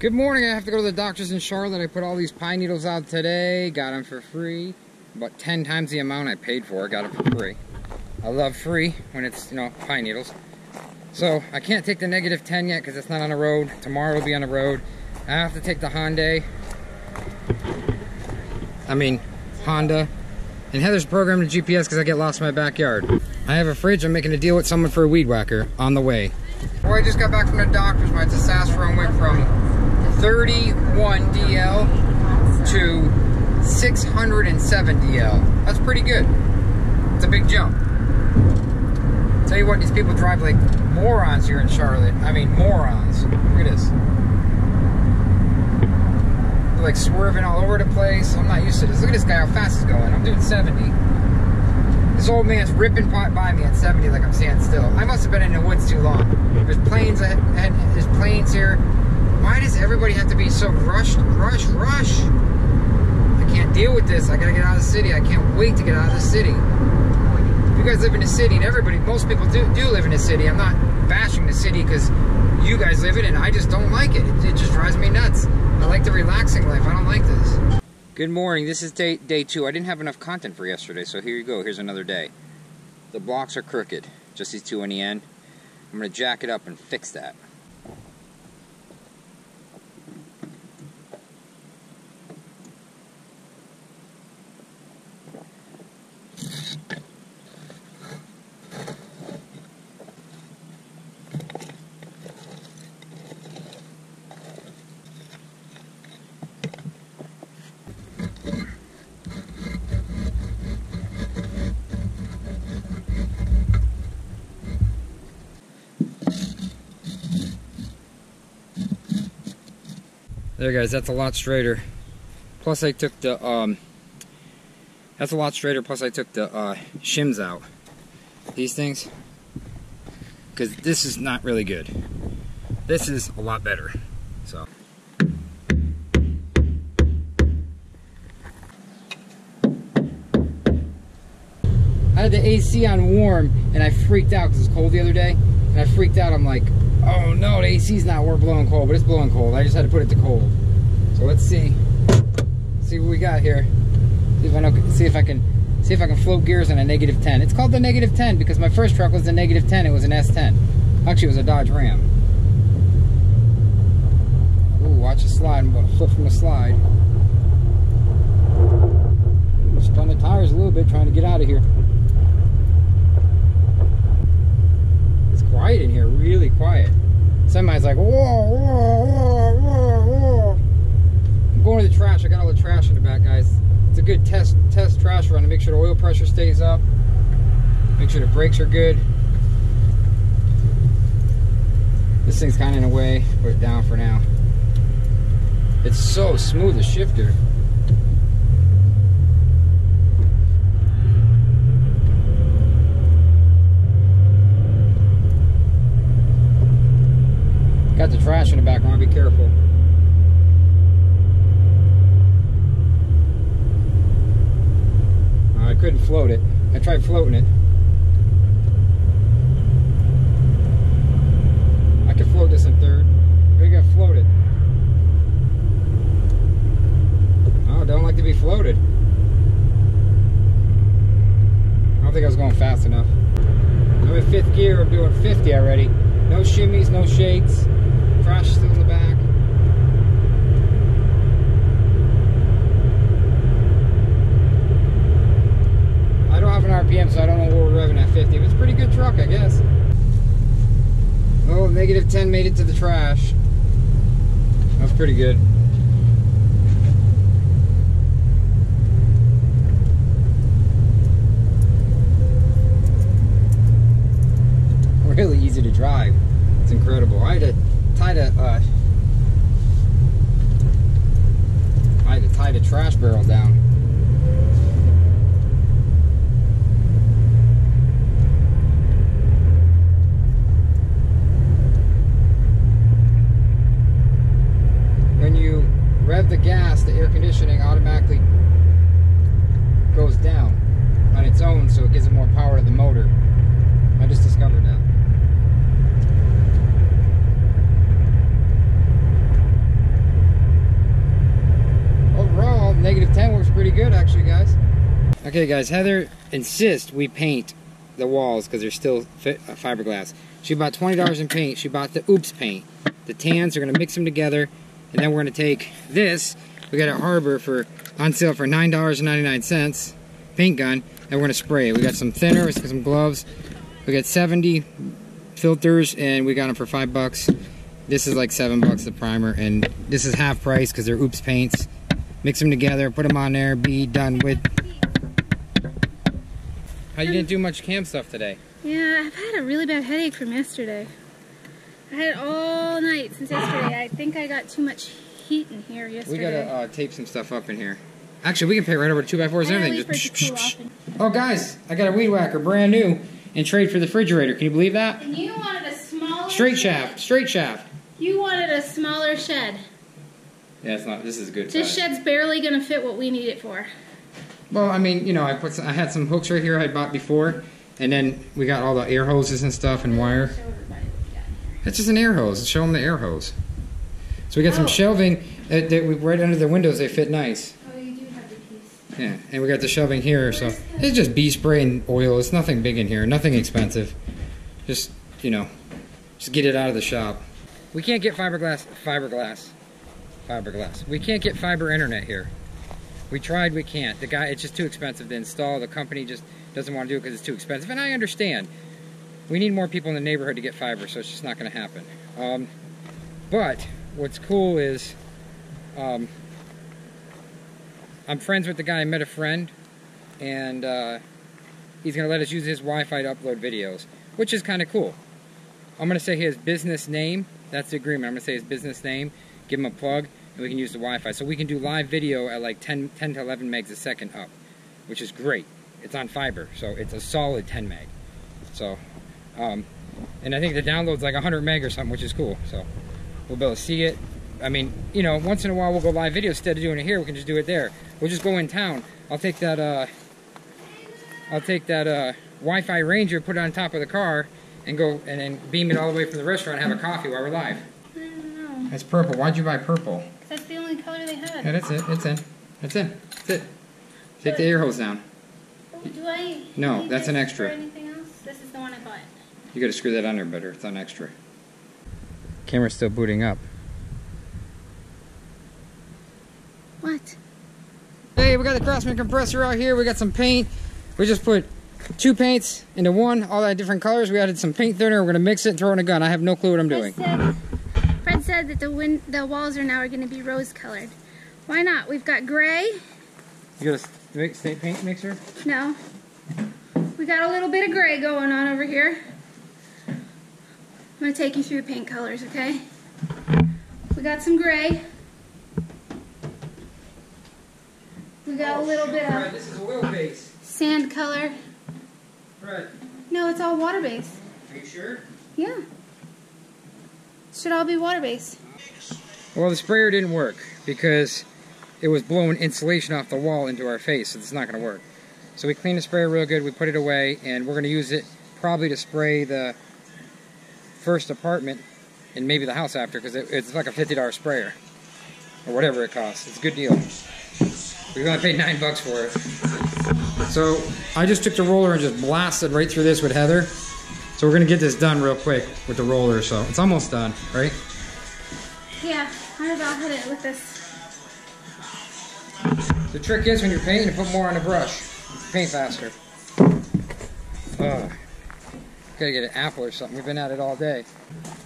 Good morning. I have to go to the doctor's in Charlotte. I put all these pine needles out today. Got them for free. About 10 times the amount I paid for. I Got them for free. I love free when it's, you know, pine needles. So, I can't take the negative 10 yet because it's not on the road. Tomorrow it'll be on the road. I have to take the Hyundai. I mean, Honda. And Heather's programmed the GPS because I get lost in my backyard. I have a fridge. I'm making a deal with someone for a weed whacker on the way. Boy, I just got back from the doctor's. My testosterone went from 31 DL to 607 DL. That's pretty good. It's a big jump. Tell you what, these people drive like morons here in Charlotte. I mean, morons. Look at this. They're like swerving all over the place. I'm not used to this. Look at this guy, how fast he's going. I'm doing 70. This old man's ripping by me at 70 like I'm standing still. I must have been in the woods too long. There's planes and there's planes here. Why does everybody have to be so rushed, rush, rush? I can't deal with this. I gotta get out of the city. I can't wait to get out of the city. You guys live in the city, and everybody, most people do, do live in the city. I'm not bashing the city because you guys live in it, and I just don't like it. it. It just drives me nuts. I like the relaxing life. I don't like this. Good morning. This is day, day two. I didn't have enough content for yesterday, so here you go. Here's another day. The blocks are crooked. Just these two on the end. I'm going to jack it up and fix that. There guys, that's a lot straighter. Plus I took the, um, that's a lot straighter, plus I took the uh, shims out. These things. Because this is not really good. This is a lot better. So. I had the AC on warm and I freaked out because it was cold the other day. And I freaked out. I'm like, Oh no, the AC's not we're blowing cold, but it's blowing cold. I just had to put it to cold. So let's see. See what we got here. See if I know, see if I can see if I can float gears on a negative 10. It's called the negative 10 because my first truck was the negative 10. It was an S10. Actually, it was a Dodge Ram. Ooh, watch the slide. I'm going to flip from the slide. Spun the tires a little bit trying to get out of here. quiet in here, really quiet. Semi's like, whoa, whoa, whoa, whoa, whoa. I'm going to the trash. I got all the trash in the back, guys. It's a good test test trash run to make sure the oil pressure stays up. Make sure the brakes are good. This thing's kind of in a way. Put it down for now. It's so smooth, the shifter. Got the trash in the back, I want to be careful. Uh, I couldn't float it. I tried floating it. I could float this in third. We got floated. Oh, don't like to be floated. I don't think I was going fast enough. I'm in fifth gear, I'm doing 50 already. No shimmies, no shakes. Crash still in the back. I so I don't know what we're revving at 50. But it's a pretty good truck, I guess. Oh, negative 10 made it to the trash. That's pretty good. Really easy to drive. It's incredible. I had to tied a uh, I had to tie the trash barrel down. positioning automatically goes down on its own so it gives it more power to the motor. I just discovered that. Overall, negative 10 works pretty good actually, guys. Okay, guys, Heather insists we paint the walls because they're still uh, fiberglass. She bought $20 in paint. She bought the Oops paint. The tans are going to mix them together, and then we're going to take this we got at Harbor Freight on sale for $9.99, paint gun, and we're going to spray it. We got some thinner, we got some gloves. We got 70 filters, and we got them for 5 bucks. This is like 7 bucks the primer, and this is half price because they're Oops paints. Mix them together, put them on there, be done with. How you didn't do much camp stuff today? Yeah, I've had a really bad headache from yesterday. I had it all night since yesterday. I think I got too much heat in here We gotta uh, tape some stuff up in here. Actually, we can pay right over to 2x4s and everything. gotta wait for it to cool Just off. and- Oh, guys, I got a weed whacker, brand new, in trade for the refrigerator. Can you believe that? And you wanted a smaller Straight shed. shaft, straight shaft. You wanted a smaller shed. Yeah, it's not. This is good. This size. shed's barely gonna fit what we need it for. Well, I mean, you know, I put, some, I had some hooks right here I bought before, and then we got all the air hoses and stuff and wire. Show everybody what we got here. It's just an air hose. Show them the air hose. So we got some Oh. shelving that, that we, right under the windows. They fit nice. Oh, you do have the piece. Yeah, and we got the shelving here. So it's just bee spray and oil. It's nothing big in here. Nothing expensive. Just you know, just get it out of the shop. We can't get fiberglass. Fiberglass. Fiberglass. We can't get fiber internet here. We tried. We can't. The guy. It's just too expensive to install. The company just doesn't want to do it because it's too expensive. And I understand. We need more people in the neighborhood to get fiber, so it's just not going to happen. Um, but what's cool is um, I'm friends with the guy. I met a friend, and uh, he's going to let us use his Wi-Fi to upload videos, which is kind of cool. I'm going to say his business name. That's the agreement. I'm going to say his business name, give him a plug, and we can use the Wi-Fi. So we can do live video at like 10, 10 to 11 megs a second up, which is great. It's on fiber, so it's a solid 10 meg. So, um, and I think the download's like 100 meg or something, which is cool. So we'll be able to see it. I mean, you know, once in a while we'll go live video instead of doing it here. We can just do it there. We'll just go in town. I'll take that. Uh, I'll take that uh, Wi-Fi Ranger, put it on top of the car, and go and then beam it all the way from the restaurant. and Have a coffee while we're live. I don't know. That's purple. Why'd you buy purple? 'Cause That's the only color they had. Yeah, that's it. It's in. That's in. That's it. Take the air hose down. Oh, Do I? No, that's an extra. Anything else? This is the one I bought. You got to screw that under better. It's on extra. Camera's still booting up. What? Hey, we got the Craftsman compressor out here. We got some paint. We just put two paints into one, all that different colors. We added some paint thinner. We're gonna mix it and throw in a gun. I have no clue what I'm doing. Fred said, Fred said that the win- the walls are now are going to be rose colored. Why not? We've got gray. You got a mix, state paint mixer? No. We got a little bit of gray going on over here. I'm going to take you through the paint colors, okay? We got some gray. We got a oh, little bit Fred, of this is oil base. sand color. Fred, No, it's all water based. are you sure? Yeah. Should all be water based. Well, the sprayer didn't work because it was blowing insulation off the wall into our face, so it's not going to work. So we cleaned the sprayer real good, we put it away, and we're going to use it probably to spray the first apartment and maybe the house after because it, it's like a $50 sprayer or whatever it costs. It's a good deal. we're only paid nine bucks for it. So I just took the roller and just blasted right through this with Heather. So we're going to get this done real quick with the roller, so it's almost done, right? Yeah, I'm about hit it with this. The trick is when you're painting, to put more on the brush. Paint faster. Ugh. Gotta get an apple or something. We've been at it all day.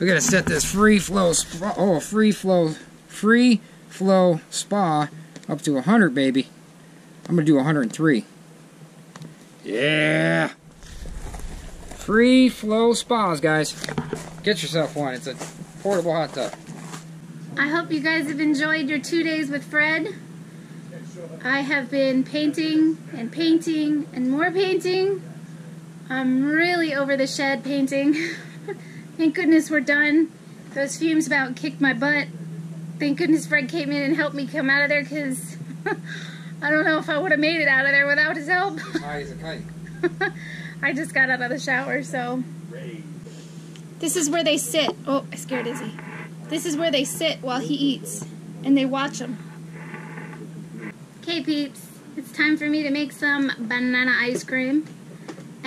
We gotta set this free flow spa. Oh, free flow, free flow spa up to 100, baby. I'm gonna do 103. Yeah. Free flow spas, guys. Get yourself one. It's a portable hot tub. I hope you guys have enjoyed your two days with Fred. I have been painting and painting and more painting. I'm really over the shed painting. Thank goodness we're done. Those fumes about kicked my butt. Thank goodness Fred came in and helped me come out of there because I don't know if I would have made it out of there without his help. High as a kite. I just got out of the shower, so. This is where they sit. Oh, I scared Izzy. This is where they sit while he eats, and they watch him. Okay, peeps. It's time for me to make some banana ice cream.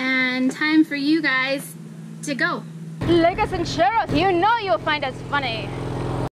And time for you guys to go. Like us us. You know you'll find us funny.